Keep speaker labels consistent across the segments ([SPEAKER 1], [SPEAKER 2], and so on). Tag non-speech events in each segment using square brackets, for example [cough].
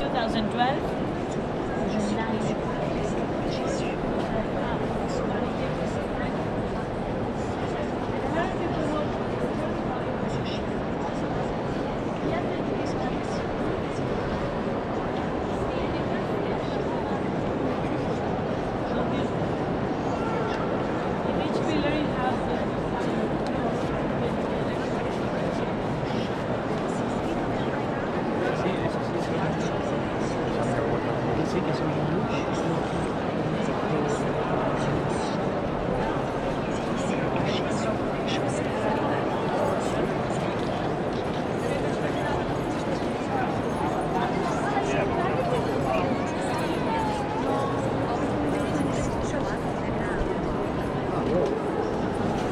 [SPEAKER 1] 2012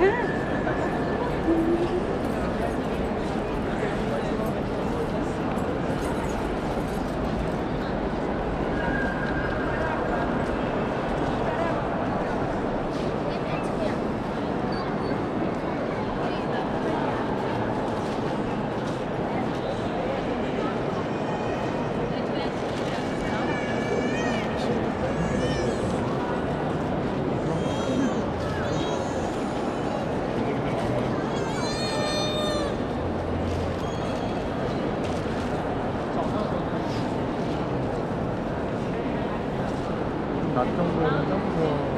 [SPEAKER 2] Yeah. [laughs]
[SPEAKER 3] 낮 정도에는 점프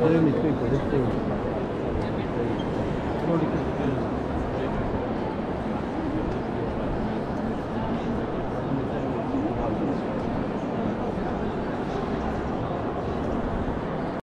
[SPEAKER 3] 사람이 있고 있고 이